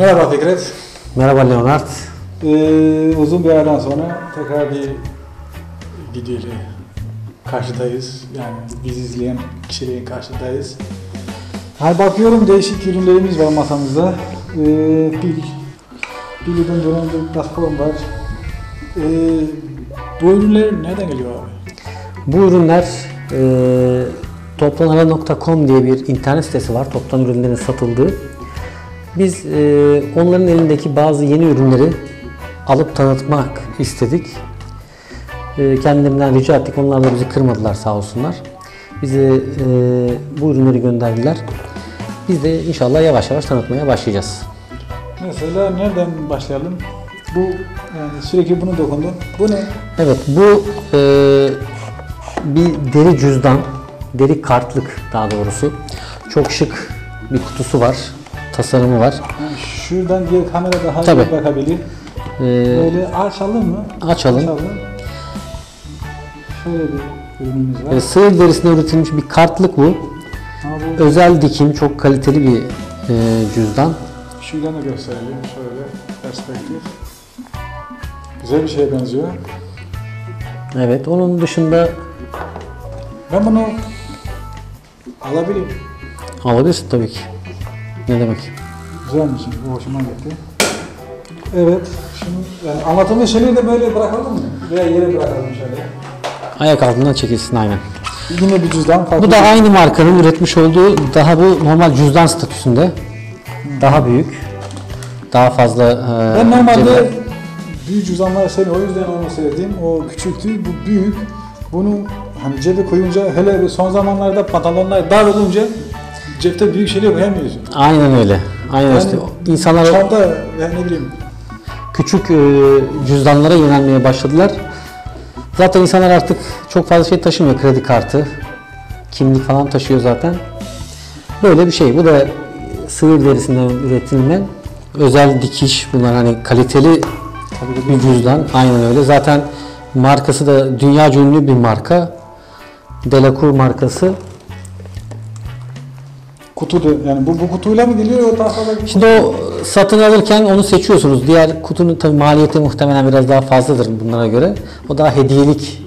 Merhaba Fikret. Merhaba Leonard. Ee, uzun bir aradan sonra tekrar bir video ile karşıdayız. Yani biz izleyen kişilerin karşıdayız. Ha, bakıyorum değişik ürünlerimiz var masamızda. Ee, bir Billy'den dönen bir platform var. Ee, bu ürünler nereden geliyor abi? Bu ürünler e, toplanara.com diye bir internet sitesi var. Toptan ürünlerin satıldığı. Biz e, onların elindeki bazı yeni ürünleri alıp tanıtmak istedik. E, kendilerinden rica ettik. Onlar da bizi kırmadılar sağ olsunlar. Bize e, bu ürünleri gönderdiler. Biz de inşallah yavaş yavaş tanıtmaya başlayacağız. Mesela nereden başlayalım? Bu yani sürekli bunu dokundun. Bu ne? Evet bu e, bir deri cüzdan, deri kartlık daha doğrusu. Çok şık bir kutusu var, tasarımı var. Yani şuradan diğer kamera daha Tabii. iyi bakabilir. E, Böyle açalım mı? Açalım. Şöyle bir ürünümüz var. e, sığır derisinden üretilmiş bir kartlık bu. Bu Özel dikim, çok kaliteli bir e, cüzdan. şuradan da gösterelim. Şöyle perspektif. Güzel bir şeye benziyor. Evet, onun dışında Ben bunu alabilirim. alabilirsin tabii ki. Ne demek? Güzelmiş. Bu hoşuma gitti. Evet. Şimdi yani anlattığımız şeyleri de böyle bırakalım mı? Veya yere bırakalım şöyle. Ayak altından çekilsin aynen. Yine bir cüzdan farklı. Bu da aynı markanın üretmiş olduğu daha bu normal cüzdan statüsünde. Daha büyük. Daha fazla e, Ben normalde cebe- büyük cüzdanları seviyorum. O yüzden onu sevdim. O küçüktü, bu büyük. Bunu hani cebe koyunca hele bir son zamanlarda pantolonlar dar olunca cepte büyük şeyler koyamıyorsun. Aynen öyle. Aynen Yani işte. İnsanlar Çanta yani ne bileyim küçük e, cüzdanlara yönelmeye başladılar. Zaten insanlar artık çok fazla şey taşımıyor. Kredi kartı, kimlik falan taşıyor zaten. Böyle bir şey. Bu da sığır derisinden üretilen özel dikiş. Bunlar hani kaliteli bir cüzdan. Aynen öyle. Zaten markası da dünya ünlü bir marka. Delacour markası. Kutu da yani bu, bu kutuyla mı geliyor o tahtadaki? Şimdi o satın alırken onu seçiyorsunuz. Diğer kutunun tabii maliyeti muhtemelen biraz daha fazladır bunlara göre. O daha hediyelik.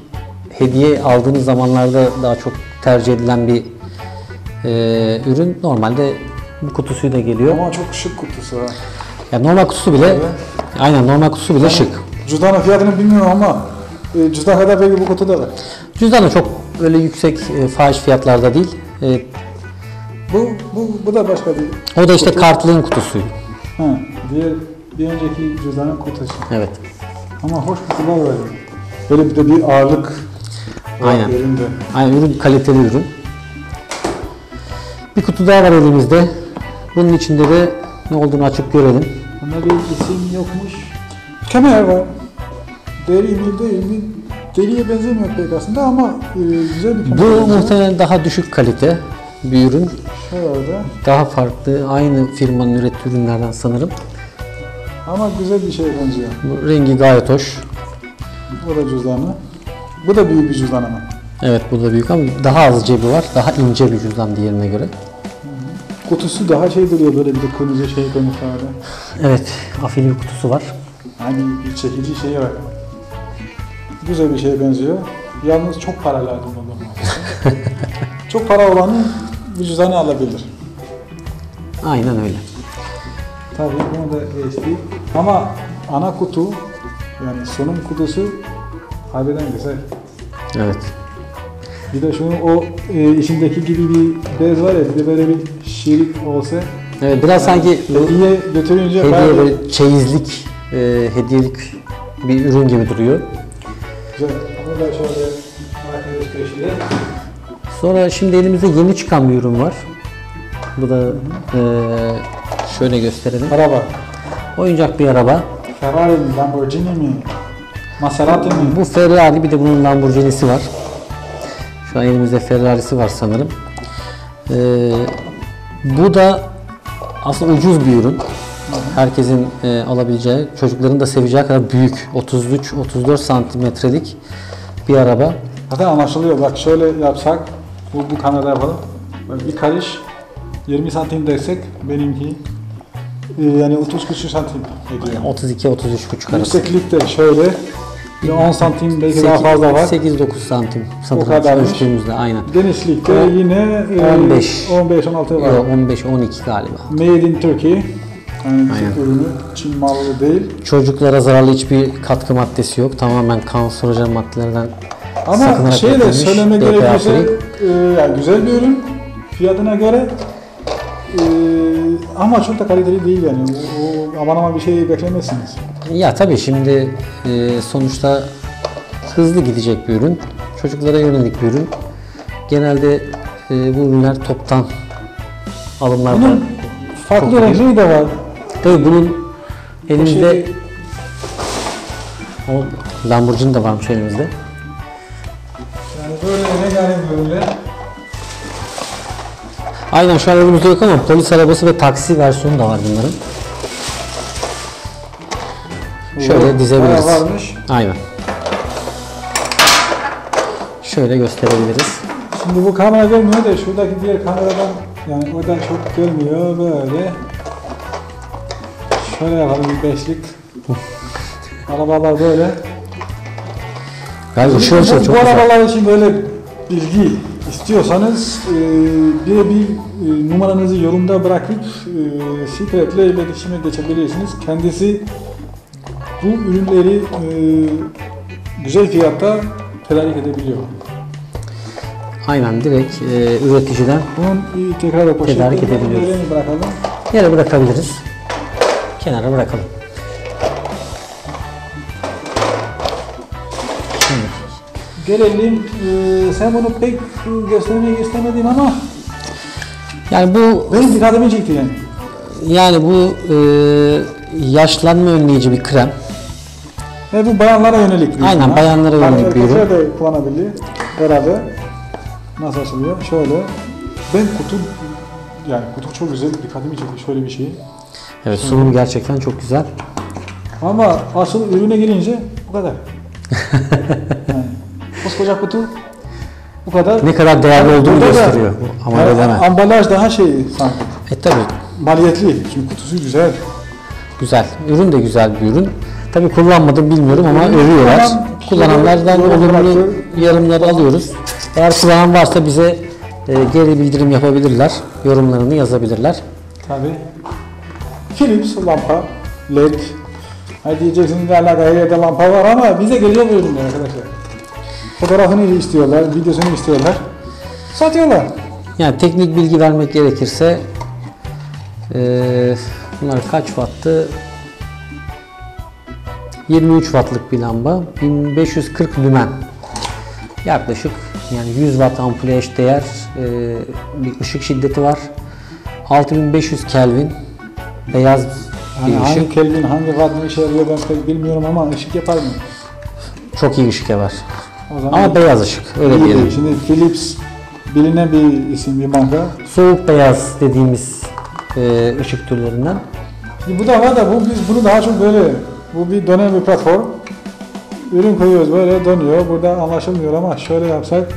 Hediye aldığınız zamanlarda daha çok tercih edilen bir e, ürün. Normalde bu kutusuyla geliyor. Ama çok şık kutusu ha. Ya normal kutusu bile aynen normal kutusu bile şık. Cüzdanın fiyatını bilmiyorum ama e, cüzdan kadar belki bu kutuda var. Cüzdan da çok öyle yüksek e, fahiş fiyatlarda değil. E, Bu, bu, bu da başka bir o da işte Kutu. kartlığın kutusu. ha, diğer bir önceki cüzdanın kutusu. Evet. Ama hoş kutular var. yani. Böyle bir de bir ağırlık Aynen. yerinde. Aynen ürün kaliteli ürün. Bir kutu daha var elimizde. Bunun içinde de ne olduğunu açıp görelim. Bunda bir isim yokmuş. Kemer var. Deri mi değil mi? Deriye benzemiyor pek aslında ama e, güzel bir. Bu muhtemelen daha düşük kalite bir ürün. Şurada. Daha farklı, aynı firmanın ürettiği ürünlerden sanırım. Ama güzel bir şeye benziyor. Bu rengi gayet hoş. Bu da cüzdanı. Bu da büyük bir cüzdan ama. Evet bu da büyük ama daha az cebi var. Daha ince bir cüzdan diğerine göre. Kutusu daha şey duruyor böyle bir de kırmızı şey koymuşlardı. Evet, afili bir kutusu var. Hani bir çekici şeyi var. Güzel bir şeye benziyor. Yalnız çok para lazım adamı. çok para olanı bu cüzdanı alabilir. Aynen öyle. Tabii bunu da geçtik. Ama ana kutu yani sunum kutusu harbiden güzel. Evet. Bir de şunu o e, içindeki gibi bir bez var ya bir de böyle bir şirik olsa Evet, biraz sanki bu hediye götürünce hediye bayağı böyle çeyizlik, e, hediyelik bir ürün gibi duruyor. güzel. Onu da şöyle arkadaş köşede. Sonra şimdi elimizde yeni çıkan bir ürün var. Bu da e, şöyle gösterelim. Araba. Oyuncak bir araba. Ferrari mi, Lamborghini mi, Maserati mi? Bu Ferrari bir de bunun Lamborghini'si var. Şu an elimizde Ferrari'si var sanırım. E, bu da aslında ucuz bir ürün. Herkesin e, alabileceği, çocukların da seveceği kadar büyük. 33-34 santimetrelik bir araba. Zaten anlaşılıyor. Bak şöyle yapsak, bu, bu kamerada yapalım. Bir karış 20 santim desek benimki e, yani 30 küsur santim ediyor. 32 33 buçuk arası. Yükseklik de şöyle. Bir 10 santim belki daha fazla var. 8-9 santim sanırım kadarmış. ölçtüğümüzde aynen. Genişlikte O- yine e, 15. 15-16 var. Yok 15-12 galiba. Made in Turkey. Yani Aynen. Ürünü Çin malı değil. Çocuklara zararlı hiçbir katkı maddesi yok. Tamamen kanserojen maddelerden Ama şey de söyleme gerekirse e, yani güzel bir ürün fiyatına göre e, ama çok da kaliteli değil yani. O, o aman aman bir şey beklemezsiniz. Ya tabii şimdi e, sonuçta hızlı gidecek bir ürün. Çocuklara yönelik bir ürün. Genelde e, bu ürünler toptan alımlarda. Bunun farklı renkleri de var. Tabii bunun elimizde Şey, o Lamborghini de varmış elimizde. Böyle rengarenk ürünler. Aynen şu an elimizde yok ama polis arabası ve taksi versiyonu da var bunların. Şöyle dizebiliriz. Bayağı varmış. Aynen. Şöyle gösterebiliriz. Şimdi bu kamera görmüyor da şuradaki diğer kameradan yani oradan çok görmüyor böyle. Şöyle yapalım bir beşlik. Arabalar böyle. Işıl ışıl bu, çok bu güzel. arabalar için böyle bilgi istiyorsanız e, birebir e, numaranızı yorumda bırakıp e, Secret'le iletişime geçebilirsiniz. Kendisi bu ürünleri e, güzel fiyatta tedarik edebiliyor. Aynen direkt e, üreticiden Bunun bir tekrar Tedarik edebiliyoruz. bırakalım. yere bırakabiliriz. Kenara bırakalım. Gelelim, e, sen bunu pek göstermek istemedin ama yani bu benim dikkatimi çekti yani. yani bu e, yaşlanma önleyici bir krem. Ve bu bayanlara yönelik bir Aynen, ürün. bayanlara Yani yönelik bir ürün. erkekler de kullanabilir beraber. Nasıl açılıyor? Şöyle. Ben kutu, yani kutu çok güzel, dikkatimi çekti şöyle bir şey. Evet sunum gerçekten çok güzel. Ama asıl ürüne gelince bu kadar. yani, koskoca kutu bu kadar. Ne kadar değerli olduğunu Burada da- gösteriyor. Ama Yani deme. ambalaj daha şey sanki. E tabi Maliyetli. Çünkü kutusu güzel. güzel. Ürün de güzel bir ürün. Tabi kullanmadım bilmiyorum ama Ürün övüyorlar. kullanan Kullananlardan olumlu yorumları alıyoruz. Eğer kullanan varsa bize e, geri bildirim yapabilirler. Yorumlarını yazabilirler. Tabi. Philips lampa, led. Hadi diyeceksiniz ne alaka her yerde lampa var ama bize geliyor bu ürünler arkadaşlar. Fotoğrafını istiyorlar, videosunu istiyorlar. Satıyorlar. Yani teknik bilgi vermek gerekirse e, bunlar kaç wattı? 23 wattlık bir lamba. 1540 lümen. Yaklaşık yani 100 watt ampule eşdeğer e, bir ışık şiddeti var. 6500 Kelvin beyaz Yani bir hangi ışık. Kelvin, hangi watt işe yarıyor ben pek bilmiyorum ama ışık yapar mı? Çok iyi ışık yapar. O zaman Ama beyaz ışık öyle iyi diyelim. Şimdi Philips bilinen bir isim, bir marka. Soğuk beyaz dediğimiz e, ışık türlerinden. Şimdi bu da var da bu biz bunu daha çok böyle bu bir dönem bir platform. Ürün koyuyoruz böyle dönüyor. Burada anlaşılmıyor ama şöyle yapsak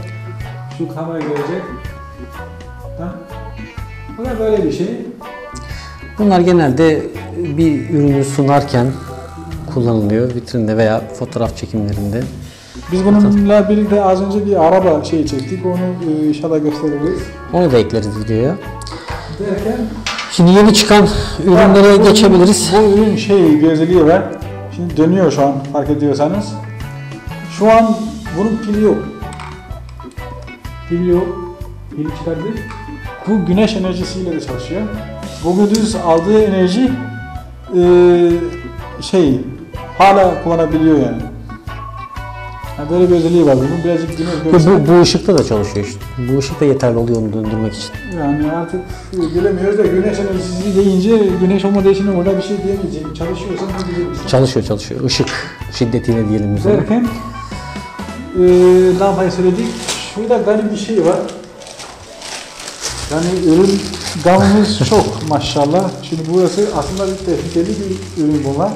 şu kamera gelecek. Ha? Bu da böyle bir şey. Bunlar genelde bir ürünü sunarken kullanılıyor vitrinde veya fotoğraf çekimlerinde. Biz bununla birlikte az önce bir araba şey çektik. Onu e, inşallah gösteririz. Onu da ekleriz videoya. Derken Şimdi yeni çıkan ürünlere bu- geçebiliriz. Bu ürün şey özelliği var. Şimdi dönüyor şu an fark ediyorsanız. Şu an bunun pili yok. Pil yok. Pil çıkardık. Bu güneş enerjisiyle de çalışıyor. Bu gündüz aldığı enerji e, şey hala kullanabiliyor yani. Yani böyle bir özelliği var bunun. Birazcık güneş Bu, görse bu, bu ışıkta da çalışıyor işte. Bu ışık da yeterli oluyor onu döndürmek için. yani artık bilemiyoruz da güneş enerjisi deyince güneş olmadığı için orada bir şey diyemeyeceğim. Çalışıyorsa ne diyeceksin? Çalışıyor çalışıyor. Işık şiddetiyle diyelim biz. Derken e, lambayı söyledik. Şurada garip bir şey var. Yani ürün gamımız çok maşallah. Şimdi burası aslında bir tehlikeli bir ürün bunlar.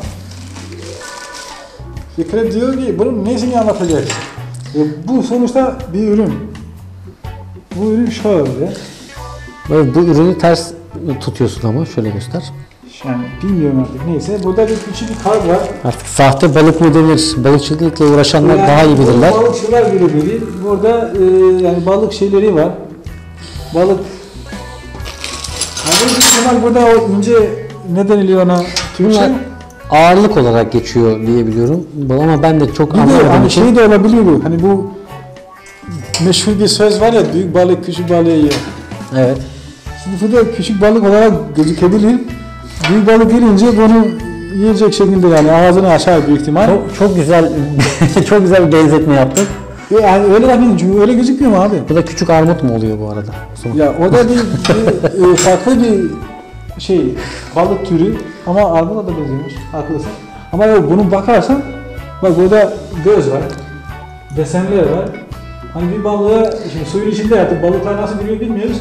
Fikret diyor ki bunun nesini anlatacaksın? E, bu sonuçta bir ürün. Bu ürün şöyle. Böyle bu ürünü ters tutuyorsun ama şöyle göster. Yani bilmiyorum artık neyse. Burada bir küçük bir kar var. Artık sahte balık mı denir? Balıkçılıkla uğraşanlar Yani daha iyi bilirler. Balıkçılar bile bilir. Burada e, yani balık şeyleri var. Balık yani ihtimal burada o ince ne deniliyor ona? Türkçe? Bunlar ağırlık olarak geçiyor diye biliyorum. Bu- Ama ben de çok anlamadığım hani şey de olabiliyor bu. Hani bu meşhur bir söz var ya büyük balık küçük balığı yiyor. Evet. Şimdi bu da küçük balık olarak gözükebilir. Büyük balık gelince bunu yiyecek şekilde yani ağzını açar büyük ihtimal. Çok, çok güzel çok güzel bir benzetme yaptın. Yani öyle çünkü öyle gözükmüyor mu abi? Bu da küçük armut mu oluyor bu arada? Ya o da bir, bir, e, farklı bir şey balık türü ama armuda da benziyormuş haklısın. Ama yok bunun bakarsan bak burada göz var, desenler var. Hani bir balığa şimdi suyun içinde yatıp balıklar nasıl duruyor bilmiyoruz.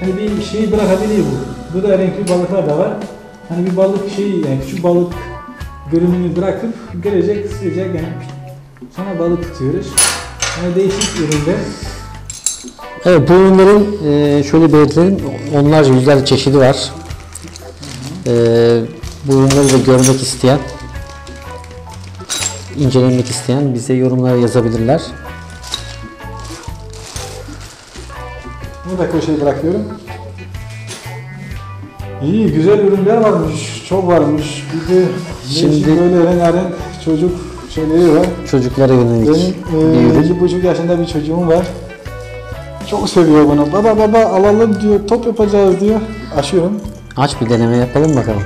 Hani bir şeyi bırakabiliyor bu. Bu da renkli balıklar da var. Hani bir balık şeyi yani küçük balık görünümünü bırakıp gelecek sıcak yani sonra balık tutuyoruz. Yani değişik ürünler. Evet bu ürünlerin e, şöyle belirtelim onlarca yüzlerce çeşidi var. E, bu ürünleri de görmek isteyen, incelemek isteyen bize yorumlara yazabilirler. Bunu da köşeye bırakıyorum. İyi, güzel ürünler varmış. Çok varmış. Bir de Şimdi- böyle rengarenk çocuk şeyleri var. Çocuklara yönelik Benim e, iki buçuk yaşında bir çocuğum var. Çok seviyor bunu. Baba baba alalım diyor, top yapacağız diyor. Açıyorum. Aç bir deneme yapalım bakalım.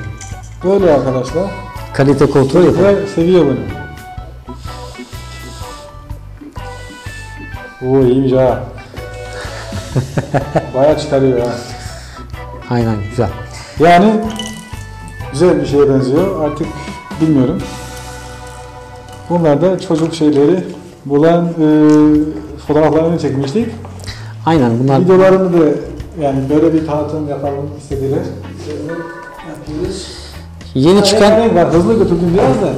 Böyle arkadaşlar. Kalite kontrol yapalım. Ve seviyor bunu. Oo iyiymiş ha. Bayağı çıkarıyor ha. Aynen güzel. Yani güzel bir şeye benziyor. Artık bilmiyorum. Bunlar da çocuk şeyleri bulan e, fotoğraflarını çekmiştik. Aynen bunlar Videolarını da yani böyle bir tanıtım yapalım istediler. Yeni çıkan renk var. Hızlı götürdüm biraz da.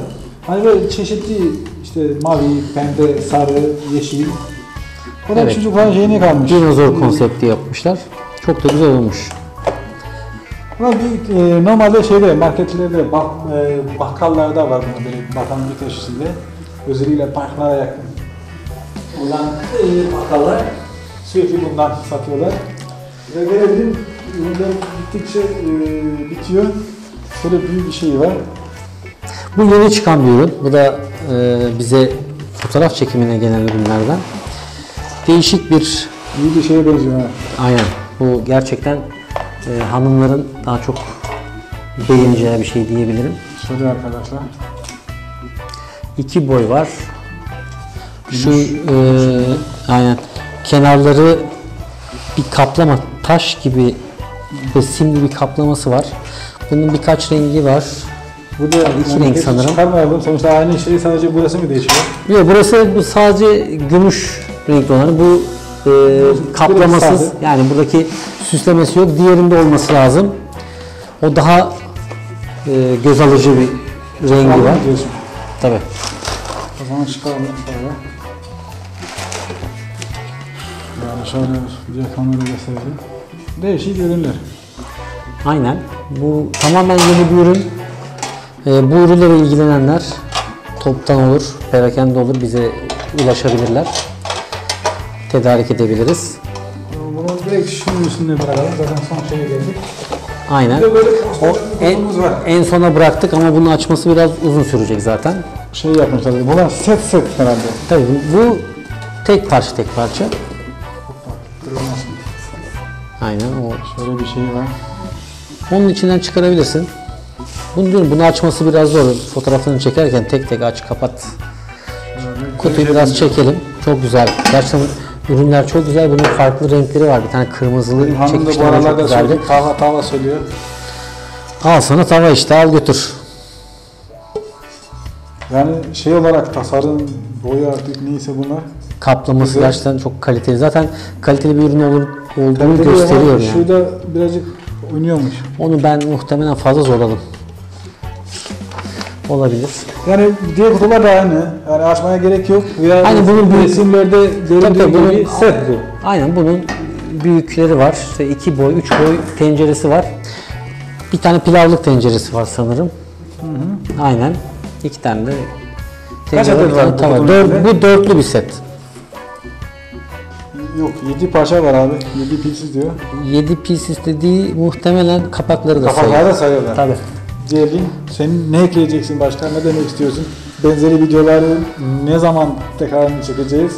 Hani böyle çeşitli işte mavi, pembe, sarı, yeşil. O da Evet. çocukların şeyine kalmış. dinozor konsepti yapmışlar. Çok da güzel olmuş. Ama bir, e, normalde şeyde marketlerde, bak, e, bakkallarda var bunu böyle bakanın bir köşesinde. Özellikle parklara yakın olan e, bakkallar sürekli bundan satıyorlar. Ve gelelim ürünler bittikçe e, bitiyor. Böyle büyük bir şey var. Bu yeni çıkan bir ürün. Bu da e, bize fotoğraf çekimine gelen ürünlerden. Değişik bir İyi bir şeye benziyor ha. aynen. Bu gerçekten e, hanımların daha çok beğeneceği bir şey diyebilirim. Şöyle arkadaşlar. İki boy var. Şu e, aynen kenarları bir kaplama taş gibi ve simli bir kaplaması var. Bunun birkaç rengi var. Bu da İki renk sanırım. Çıkarmayalım. Sonuçta aynı şey sadece burası mı değişiyor? Yok burası bu sadece gümüş renkli olanı. Bu e, kaplamasız yani buradaki süslemesi yok. Diğerinde olması lazım. O daha e, göz alıcı bir rengi var. Diyorsun. Tabii. O zaman çıkaralım. Yani şöyle diğer kamerayı gösterelim. Değişik ürünler. Aynen. Bu tamamen yeni bir ürün. E, bu ürünlere ilgilenenler toptan olur, perakende olur bize ulaşabilirler. Tedarik edebiliriz. Bunu direkt şunun üstünde bırakalım. Zaten son şeye geldik. Aynen. Bir de böyle O en, var. en sona bıraktık ama bunun açması biraz uzun sürecek zaten. Şey yapmışlar. Bunlar set set herhalde. Tabii bu tek parça tek parça. Aynen o. Şöyle bir şey var. Onun içinden çıkarabilirsin. Bunu diyorum bunu açması biraz zor. Fotoğrafını çekerken tek tek aç kapat. Böyle Kutuyu biraz çekelim. Çok güzel. Gerçekten ürünler çok güzel. Bunun farklı renkleri var. Bir tane kırmızılı Benim hanım da bu çok aralarda güzeldi. tava tava söylüyor. Al sana tava işte al götür. Yani şey olarak tasarım, boya artık neyse bunlar. Kaplaması Güzel. gerçekten çok kaliteli. Zaten kaliteli bir ürün olur, olduğunu Kaliteli gösteriyor yani. Şurada birazcık oynuyormuş. Onu ben muhtemelen fazla zorladım. Olabilir. Yani diğer kutular da aynı. Yani açmaya gerek yok. Veya Aynı bunun büyük- resimlerde Tabii göründüğü tabii bunun, gibi set bu. aynen bunun büyükleri var. İşte iki boy, üç boy tenceresi var. Bir tane pilavlık tenceresi var sanırım. Aynen. İki tane de Kaç tencere adet var bu tava. Dör- bu dörtlü bir set. Yok 7 paşa var abi. 7 pieces diyor. 7 piece istediği muhtemelen kapakları da Kapakları sayıyor. da sayıyorlar. Tabii. Diyelim senin ne ekleyeceksin başka ne demek istiyorsun? Benzeri videoları ne zaman tekrarını çekeceğiz?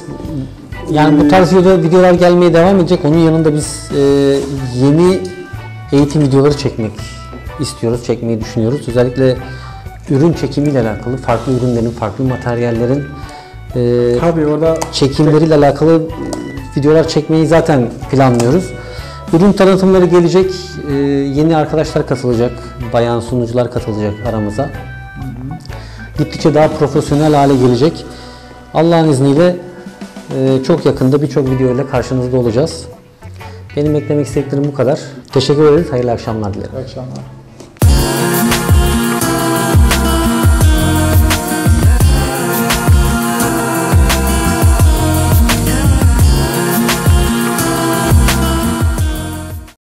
Yani bu Ee, tarz video, videolar gelmeye devam edecek. Onun yanında biz e, yeni eğitim videoları çekmek istiyoruz, çekmeyi düşünüyoruz. Özellikle ürün çekimiyle alakalı, farklı ürünlerin, farklı materyallerin e, Tabii orada çekimleriyle alakalı videolar çekmeyi zaten planlıyoruz. Ürün tanıtımları gelecek, e, yeni arkadaşlar katılacak, bayan sunucular katılacak aramıza. Gittikçe daha profesyonel hale gelecek. Allah'ın izniyle e, çok yakında birçok video ile karşınızda olacağız. Benim eklemek istediklerim bu kadar. Teşekkür ederiz, hayırlı akşamlar dilerim. iyi akşamlar.